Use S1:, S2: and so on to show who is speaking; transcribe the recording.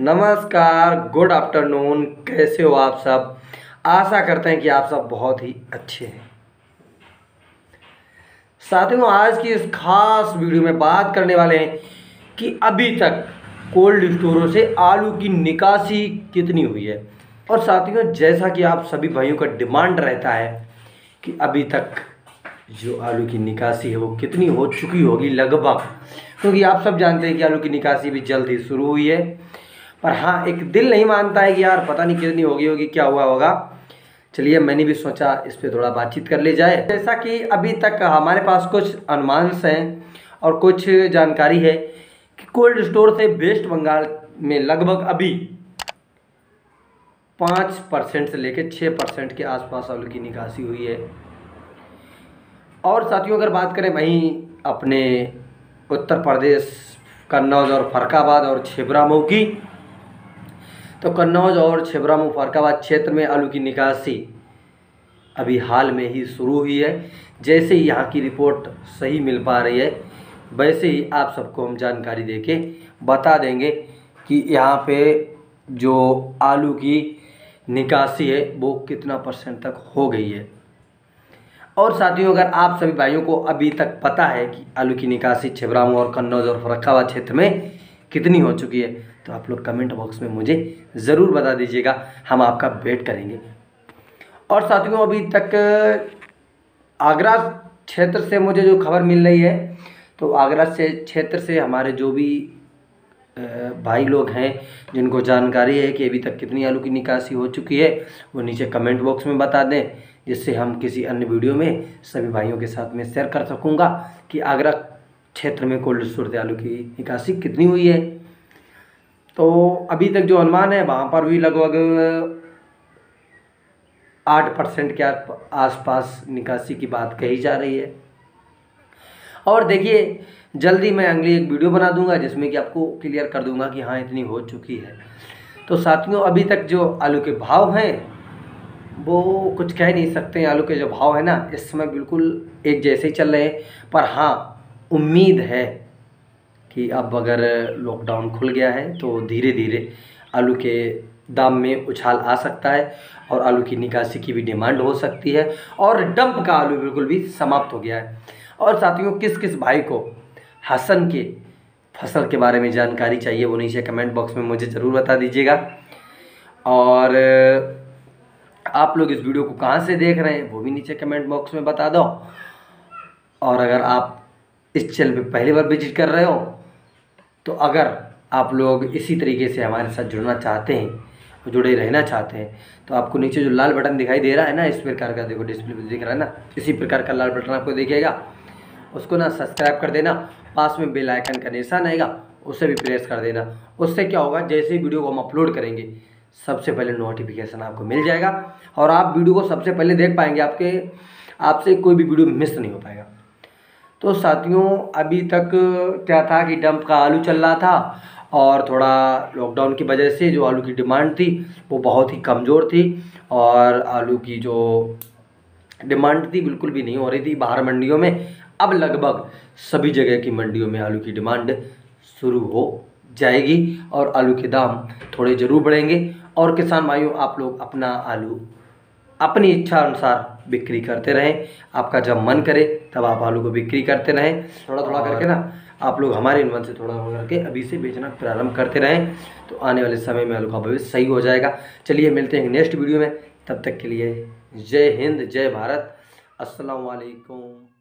S1: नमस्कार good afternoon कैसे हो आप सब? आशा करते हैं कि आप सब बहुत ही अच्छे हैं। साथियों, आज की इस खास वीडियो में बात करने वाले हैं कि अभी तक कोल्ड स्टोरों से आलू की निकासी कितनी हुई है। और साथियों, जैसा कि आप सभी भाइयों का डिमांड रहता है कि अभी तक जो आलू की निकासी है वो कितनी हो चुकी होगी लगभग। क्योंकि तो आप सब जानते हैं कि आलू की निकासी भी जल्द ही शुरू हुई है। पर हाँ एक दिल नहीं मानता है कि यार पता नहीं कितनी होगी होगी, क्या हुआ होगा। चलिए, मैंने भी सोचा इस पर थोड़ा बातचीत कर ली जाए। जैसा कि अभी तक हमारे पास कुछ अनुमान हैं और कुछ जानकारी है कि कोल्ड स्टोर से वेस्ट बंगाल में लगभग अभी पाँच परसेंट से लेकर छः परसेंट के आसपास आलू की निकासी हुई है। और साथियों, अगर बात करें वहीं अपने उत्तर प्रदेश, कन्नौज और फरकाबाद और छिबरामऊ की तो कन्नौज और छिबरामऊ फरकाबाद क्षेत्र में आलू की निकासी अभी हाल में ही शुरू हुई है। जैसे ही यहाँ की रिपोर्ट सही मिल पा रही है, वैसे ही आप सबको हम जानकारी दे के बता देंगे कि यहाँ पे जो आलू की निकासी है, वो कितना परसेंट तक हो गई है। और साथियों, अगर आप सभी भाइयों को अभी तक पता है कि आलू की निकासी छिबरामऊ और कन्नौज और फरक्काबाद क्षेत्र में कितनी हो चुकी है तो आप लोग कमेंट बॉक्स में मुझे ज़रूर बता दीजिएगा, हम आपका वेट करेंगे। और साथियों, अभी तक, आगरा क्षेत्र से मुझे जो खबर मिल रही है तो आगरा से, क्षेत्र से हमारे जो भी भाई लोग हैं, जिनको जानकारी है कि अभी तक कितनी आलू की निकासी हो चुकी है, वो नीचे कमेंट बॉक्स में बता दें, जिससे हम किसी अन्य वीडियो में सभी भाइयों के साथ में शेयर कर सकूँगा कि आगरा क्षेत्र में कोल्ड स्टोर आलू की निकासी कितनी हुई है। तो अभी तक जो अनुमान है, वहाँ पर भी लगभग आठ परसेंट के आसपास निकासी की बात कही जा रही है। और देखिए, जल्दी मैं अगली एक वीडियो बना दूँगा, जिसमें कि आपको क्लियर कर दूँगा कि हाँ इतनी हो चुकी है। तो साथियों, अभी तक जो आलू के भाव हैं, वो कुछ कह नहीं सकते आलू के जो भाव है ना, इस समय बिल्कुल एक जैसे ही चल रहे हैं। पर हाँ उम्मीद है कि अब अगर लॉकडाउन खुल गया है तो धीरे धीरे आलू के दाम में उछाल आ सकता है और आलू की निकासी की भी डिमांड हो सकती है और डंप का आलू बिल्कुल भी समाप्त हो गया है। और साथियों किस किस भाई को हसन के फ़सल के बारे में जानकारी चाहिए, वो नीचे कमेंट बॉक्स में मुझे ज़रूर बता दीजिएगा। और आप लोग इस वीडियो को कहाँ से देख रहे हैं, वो भी नीचे कमेंट बॉक्स में बता दो। और अगर आप इस चैनल पे पहली बार विज़िट कर रहे हो तो अगर आप लोग इसी तरीके से हमारे साथ जुड़ना चाहते हैं, जुड़े रहना चाहते हैं तो आपको नीचे जो लाल बटन दिखाई दे रहा है ना, इस प्रकार का देखो डिस्प्ले पे दिख रहा है ना, इसी प्रकार का लाल बटन आपको दिखेगा। उसको ना सब्सक्राइब कर देना, पास में बेल आइकन का निशान आएगा, उसे भी प्रेस कर देना। उससे क्या होगा, जैसे ही वीडियो को हम अपलोड करेंगे, सबसे पहले नोटिफिकेशन आपको मिल जाएगा। और आप वीडियो को सबसे पहले देख पाएँगे, आपके, आपसे कोई भी वीडियो मिस नहीं हो पाएगा। तो साथियों, अभी तक क्या था कि डंप का आलू चल रहा था और थोड़ा लॉकडाउन की वजह से जो आलू की डिमांड थी, वो बहुत ही कमज़ोर थी और आलू की जो डिमांड थी, बिल्कुल भी नहीं हो रही थी बाहर मंडियों में। अब लगभग सभी जगह की मंडियों में आलू की डिमांड शुरू हो जाएगी और आलू के दाम थोड़े ज़रूर बढ़ेंगे। और किसान भाइयों, आप लोग अपना आलू अपनी इच्छा अनुसार बिक्री करते रहें। आपका जब मन करे तब आप आलू को बिक्री करते रहें। थोड़ा थोड़ा करके ना आप लोग हमारे मन से थोड़ा थोड़ा करके अभी से बेचना प्रारंभ करते रहें। तो आने वाले समय में आलू का भविष्य सही हो जाएगा। चलिए मिलते हैं नेक्स्ट वीडियो में। तब तक के लिए जय हिंद जय भारत। असलकुम